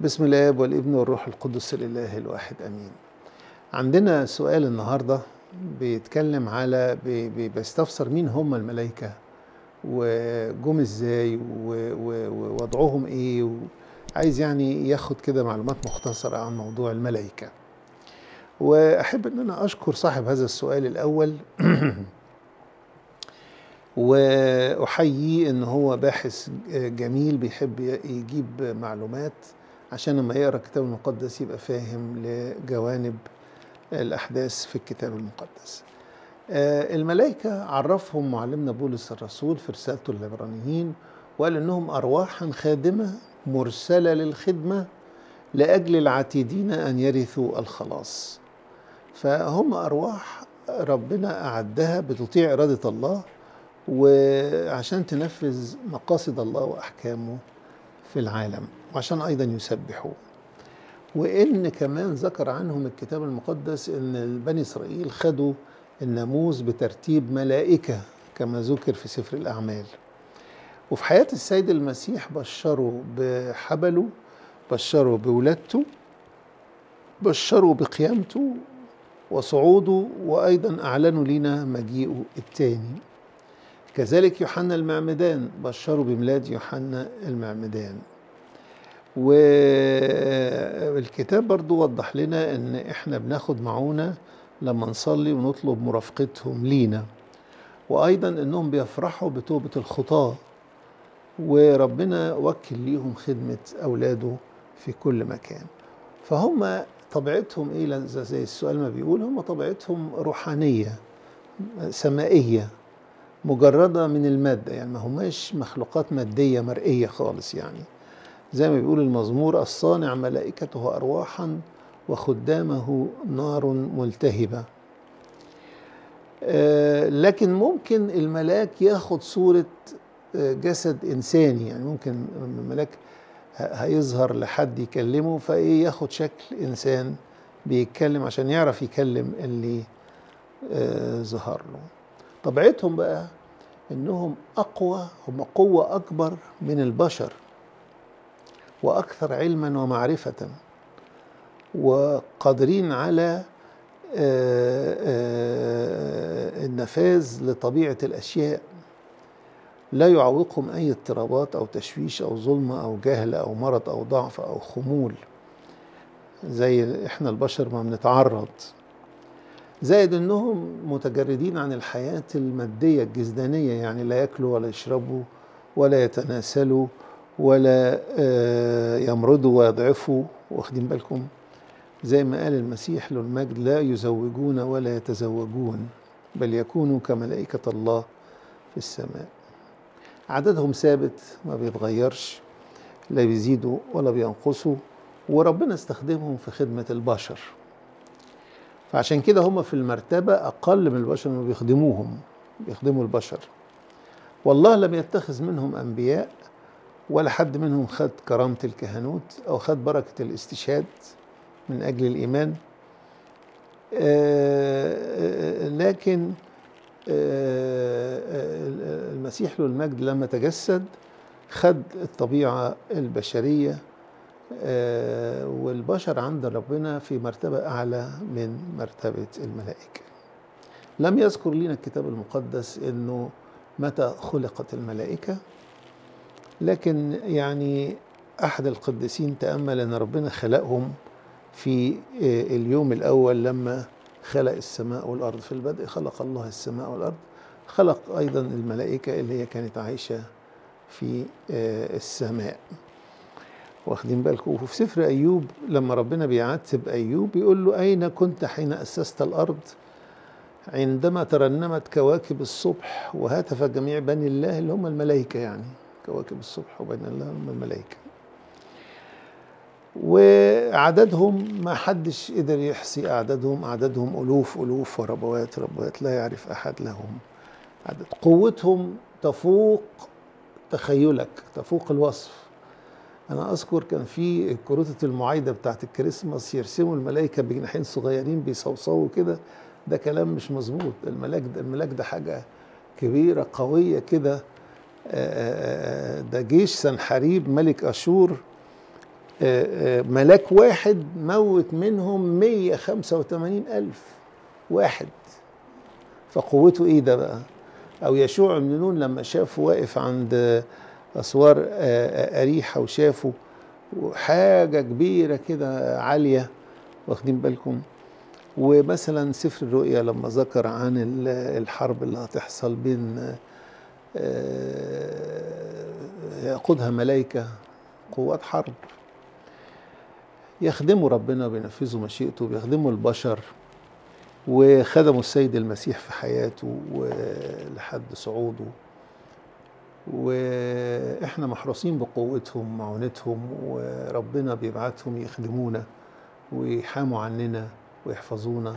بسم الاب والابن والروح القدس الاله الواحد آمين. عندنا سؤال النهارده بيتكلم على بي- بي- بيستفسر مين هم الملائكة وجم إزاي ووضعهم إيه عايز يعني ياخد كده معلومات مختصرة عن موضوع الملائكة. وأحب إن أنا أشكر صاحب هذا السؤال الأول. وأحييه إن هو باحث جميل بيحب يجيب معلومات عشان لما يقرأ الكتاب المقدس يبقى فاهم لجوانب الأحداث في الكتاب المقدس. آه، الملائكة عرفهم معلمنا بولس الرسول في رسالته للعبرانيين وقال إنهم ارواحا خادمة مرسلة للخدمة لأجل العتيدين أن يرثوا الخلاص. فهم أرواح ربنا أعدها بتطيع إرادة الله وعشان تنفذ مقاصد الله وأحكامه في العالم. وعشان أيضا يسبحوا وإن كمان ذكر عنهم الكتاب المقدس إن بني إسرائيل خدوا الناموس بترتيب ملائكة كما ذكر في سفر الأعمال. وفي حياة السيد المسيح بشروا بحبله بشروا بولادته بشروا بقيامته وصعوده وأيضا أعلنوا لنا مجيئه الثاني كذلك يوحنا المعمدان بشروا بميلاد يوحنا المعمدان. والكتاب برضو وضح لنا إن إحنا بناخد معونا لما نصلي ونطلب مرافقتهم لينا وأيضا إنهم بيفرحوا بتوبة الخطاة وربنا وكل ليهم خدمة أولاده في كل مكان. فهم طبيعتهم إيه زي السؤال ما بيقول هم طبيعتهم روحانية سمائية مجردة من المادة يعني ما هماش مخلوقات مادية مرئية خالص يعني. زي ما بيقول المزمور الصانع ملائكته أرواحا وخدامه نار ملتهبة. آه لكن ممكن الملاك ياخد صورة آه جسد إنساني. يعني ممكن الملاك هيظهر لحد يكلمه فإيه ياخد شكل إنسان بيتكلم عشان يعرف يكلم اللي آه ظهر له. طبيعتهم بقى إنهم أقوى هم قوة أكبر من البشر. وأكثر علما ومعرفة وقادرين على النفاذ لطبيعة الأشياء. لا يعوقهم أي اضطرابات أو تشويش أو ظلمه أو جهل أو مرض أو ضعف أو خمول زي إحنا البشر ما بنتعرض. زائد إنهم متجردين عن الحياة المادية الجسدانية يعني لا يأكلوا ولا يشربوا ولا يتناسلوا ولا يمرضوا ويضعفوا واخدين بالكم؟ زي ما قال المسيح له المجد لا يزوجون ولا يتزوجون بل يكونوا كملائكة الله في السماء. عددهم ثابت ما بيتغيرش لا بيزيدوا ولا بينقصوا وربنا استخدمهم في خدمة البشر. فعشان كده هم في المرتبة أقل من البشر ما بيخدموهم بيخدموا البشر. والله لم يتخذ منهم أنبياء ولا حد منهم خد كرامة الكهنوت أو خد بركة الاستشهاد من أجل الإيمان. آه لكن آه المسيح له المجد لما تجسد خد الطبيعة البشرية آه والبشر عند ربنا في مرتبة أعلى من مرتبة الملائكة. لم يذكر لنا الكتاب المقدس أنه متى خلقت الملائكة. لكن يعني أحد القديسين تأمل أن ربنا خلقهم في آه اليوم الأول لما خلق السماء والأرض. في البدء خلق الله السماء والأرض. خلق أيضا الملائكة اللي هي كانت عايشة في آه السماء. واخدين بالكم؟ وفي سفر أيوب لما ربنا بيعاتب أيوب بيقول له أين كنت حين أسست الأرض؟ عندما ترنمت كواكب الصبح وهتف جميع بني الله اللي هم الملائكة يعني. كواكب الصبح وبني الله هم الملائكة. وعددهم ما حدش قدر يحصي أعدادهم. أعدادهم ألوف ألوف وربوات ربوات لا يعرف أحد لهم. عدد قوتهم تفوق تخيلك تفوق الوصف. أنا أذكر كان في كروتة المعايدة بتاعت الكريسماس يرسموا الملائكة بجناحين صغيرين بيصوصوا كده. ده كلام مش مظبوط. الملاك ده الملاك ده حاجة كبيرة قوية كده. ده جيش سنحريب ملك أشور آه، آه، ملاك واحد موت منهم 185 ألف واحد. فقوته إيه ده بقى؟ أو يشوع بن نون لما شافه واقف عند أسوار آه، أريحة وشافه حاجة كبيرة كده عالية واخدين بالكم. ومثلا سفر الرؤيا لما ذكر عن ال- الحرب اللي هتحصل بين يقودها ملائكة قوات حرب. يخدموا ربنا بينفذوا مشيئته بيخدموا البشر وخدموا السيد المسيح في حياته ولحد صعوده. وإحنا محروسين بقوتهم معونتهم وربنا بيبعتهم يخدمونا ويحاموا عننا ويحفظونا.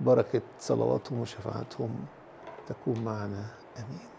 بركة صلواتهم وشفاعتهم تكون معنا. آمين.